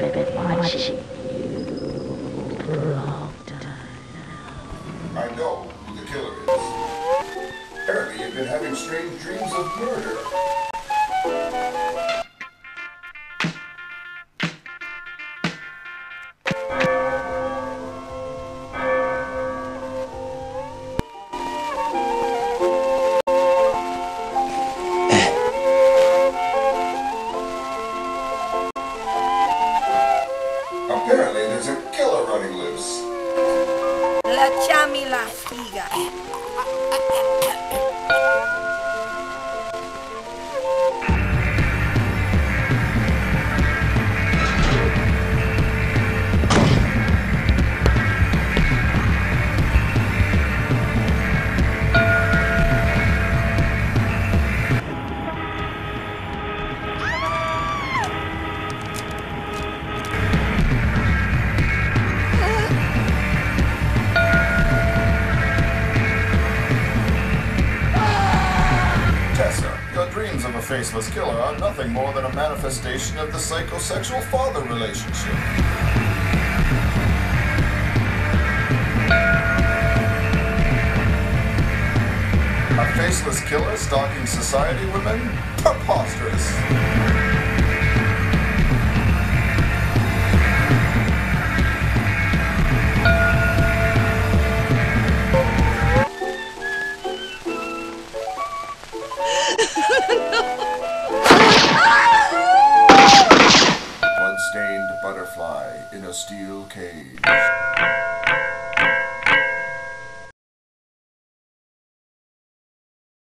I've been watching you. I know who the killer is. Apparently, you've been having strange dreams of murder. Apparently, there's a killer running loose. Lasciami la figa. a faceless killer are nothing more than a manifestation of the psychosexual father relationship. A faceless killer stalking society women? Preposterous. Blood-stained butterfly in a steel cage.